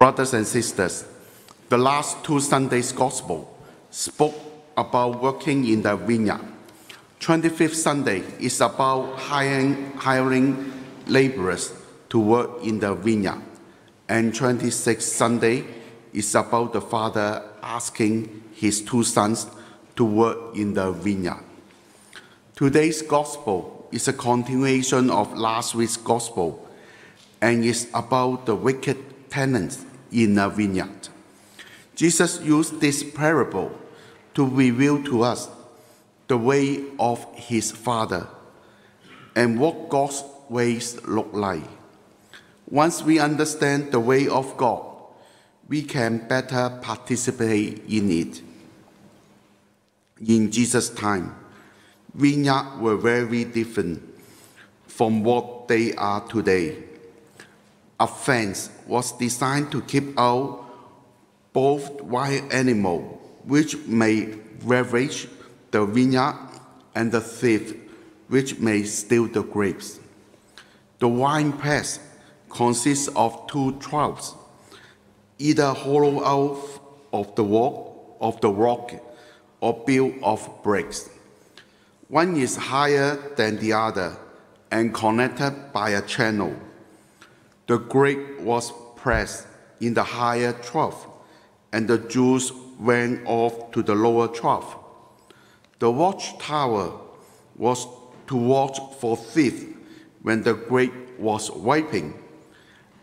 Brothers and sisters, the last two Sundays' gospel spoke about working in the vineyard. 25th Sunday is about hiring, hiring laborers to work in the vineyard. And 26th Sunday is about the father asking his two sons to work in the vineyard. Today's gospel is a continuation of last week's gospel and is about the wicked tenants in a vineyard. Jesus used this parable to reveal to us the way of his Father and what God's ways look like. Once we understand the way of God, we can better participate in it. In Jesus' time, vineyards were very different from what they are today. A fence was designed to keep out both wild animals, which may ravage the vineyard, and the thief, which may steal the grapes. The wine press consists of two troughs, either hollow out of the wall of the rock or built of bricks. One is higher than the other and connected by a channel. The grape was pressed in the higher trough, and the juice went off to the lower trough. The watchtower was to watch for thieves when the grape was wiping,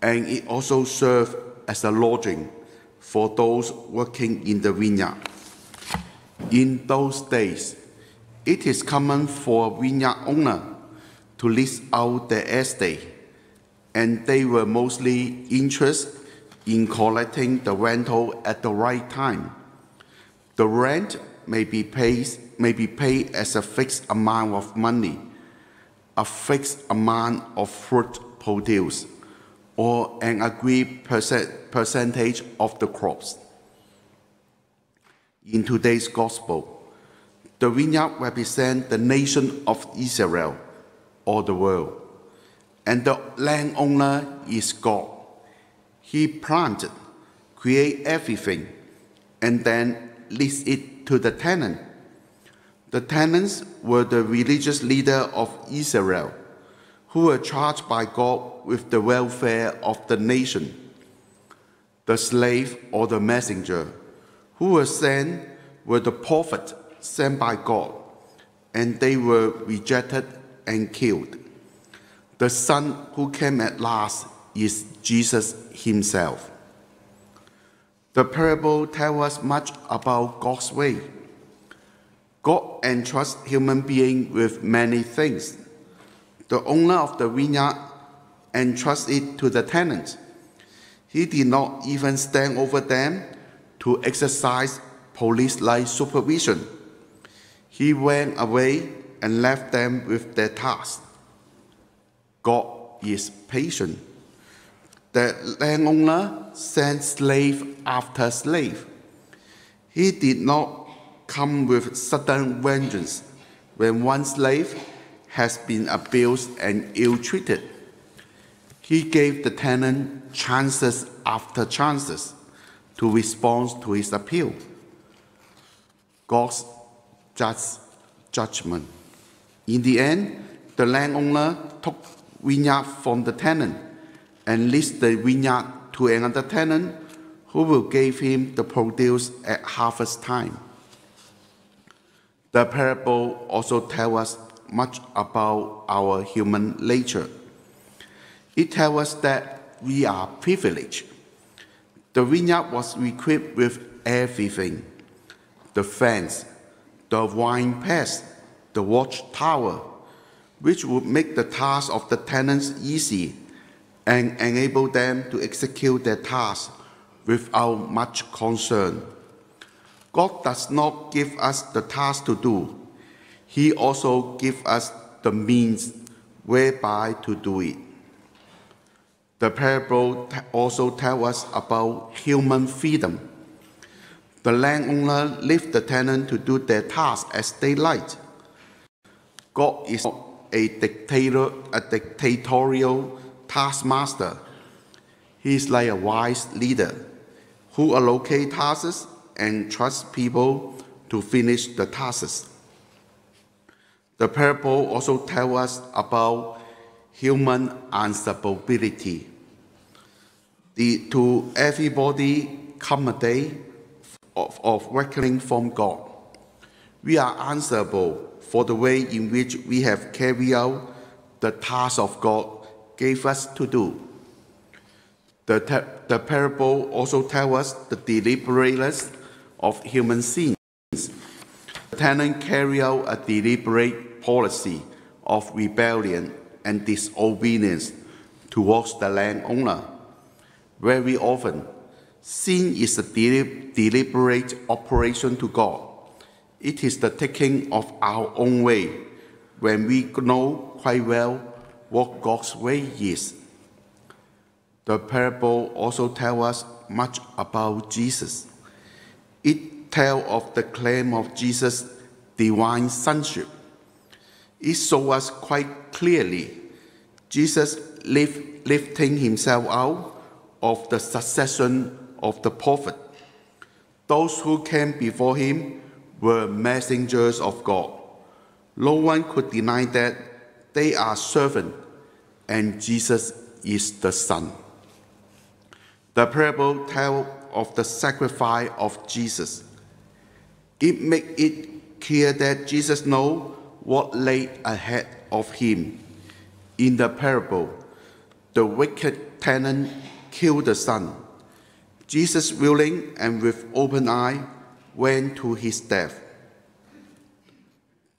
and it also served as a lodging for those working in the vineyard. In those days, it is common for a vineyard owner to lease out their estate, and they were mostly interested in collecting the rental at the right time. The rent may be paid, may be paid as a fixed amount of money, a fixed amount of fruit produce, or an agreed percent, percentage of the crops. In today's gospel, the vineyard represents the nation of Israel or the world, and the landowner is God. He planted, create everything, and then lease it to the tenant. The tenants were the religious leader of Israel, who were charged by God with the welfare of the nation. The slave or the messenger who were sent were the prophet sent by God, and they were rejected and killed. The son who came at last is Jesus himself. The parable tells us much about God's way. God entrusts human beings with many things. The owner of the vineyard entrusts it to the tenant. He did not even stand over them to exercise police-like supervision. He went away and left them with their task. God is patient. The landowner sent slave after slave. He did not come with sudden vengeance when one slave has been abused and ill treated. He gave the tenant chances after chances to respond to his appeal. God's just judgment. In the end, the landowner took vineyard from the tenant and leased the vineyard to another tenant who will give him the produce at harvest time. The parable also tells us much about our human nature. It tells us that we are privileged. The vineyard was equipped with everything the fence, the wine press, the watchtower, which would make the task of the tenants easy and enable them to execute their tasks without much concern. God does not give us the task to do. He also gives us the means whereby to do it. The parable also tells us about human freedom. The landowner leaves the tenant to do their task as they like. God is a dictator, a dictatorial taskmaster. He is like a wise leader who allocate tasks and trusts people to finish the tasks. The parable also tells us about human answerability. The, to everybody come a day of, of reckoning from God. We are answerable for the way in which we have carried out the task of God gave us to do. The, the parable also tells us the deliberateness of human sin. The tenant carry out a deliberate policy of rebellion and disobedience towards the landowner. Very often, sin is a deliberate operation to God. It is the taking of our own way when we know quite well what God's way is. The parable also tells us much about Jesus. It tell of the claim of Jesus' divine sonship. It shows us quite clearly Jesus lift, lifting himself out of the succession of the prophet. Those who came before him were messengers of God. No one could deny that they are servants and Jesus is the Son. The parable tells of the sacrifice of Jesus it makes it clear that Jesus knows what lay ahead of him. In the parable, the wicked tenant killed the son. Jesus, willing and with open eye, went to his death.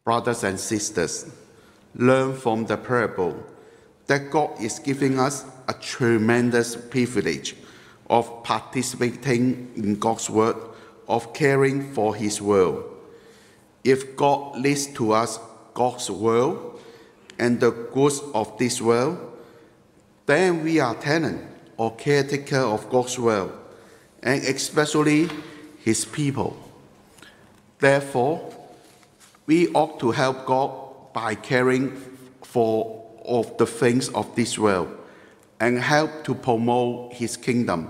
Brothers and sisters, learn from the parable that God is giving us a tremendous privilege of participating in God's word of caring for His world. If God leads to us God's world and the goods of this world, then we are tenant or caretaker of God's world, and especially His people. Therefore, we ought to help God by caring for of the things of this world and help to promote His kingdom.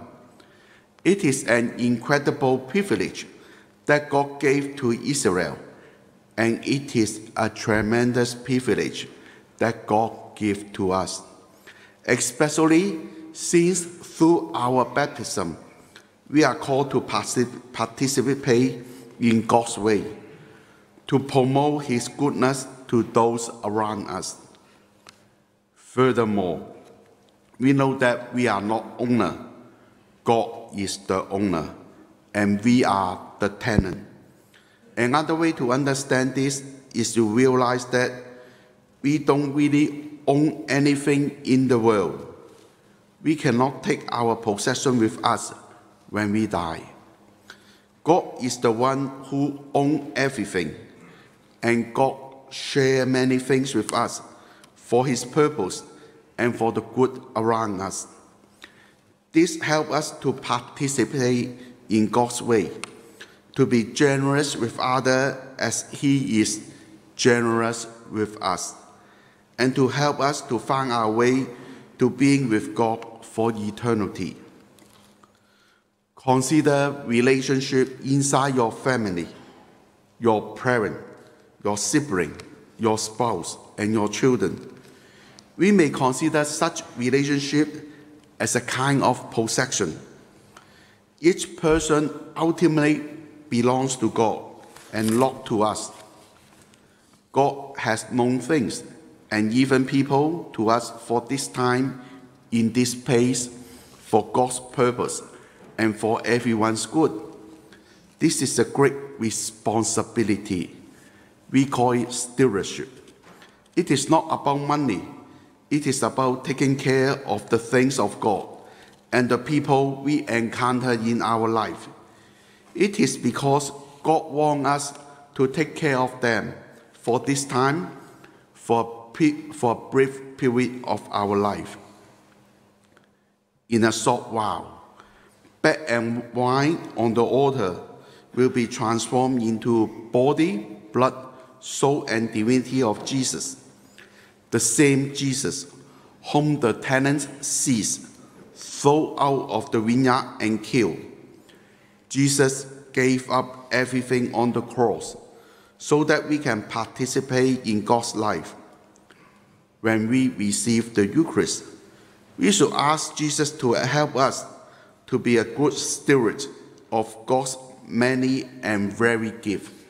It is an incredible privilege that God gave to Israel, and it is a tremendous privilege that God gives to us, especially since through our baptism, we are called to participate in God's way, to promote His goodness to those around us. Furthermore, we know that we are not owner God is the owner and we are the tenant. Another way to understand this is to realize that we don't really own anything in the world. We cannot take our possession with us when we die. God is the one who owns everything, and God shares many things with us for His purpose and for the good around us. This helps us to participate in God's way, to be generous with others as He is generous with us, and to help us to find our way to being with God for eternity. Consider relationship inside your family, your parent, your sibling, your spouse, and your children. We may consider such relationship as a kind of possession. Each person ultimately belongs to God and not to us. God has known things and even people to us for this time in this place for God's purpose and for everyone's good. This is a great responsibility. We call it stewardship. It is not about money it is about taking care of the things of God and the people we encounter in our life. It is because God wants us to take care of them for this time, for, for a brief period of our life. In a short while, bread and wine on the altar will be transformed into body, blood, soul, and divinity of Jesus the same Jesus whom the tenants seized throw out of the vineyard and killed. Jesus gave up everything on the cross so that we can participate in God's life. When we receive the Eucharist, we should ask Jesus to help us to be a good steward of God's many and very gift.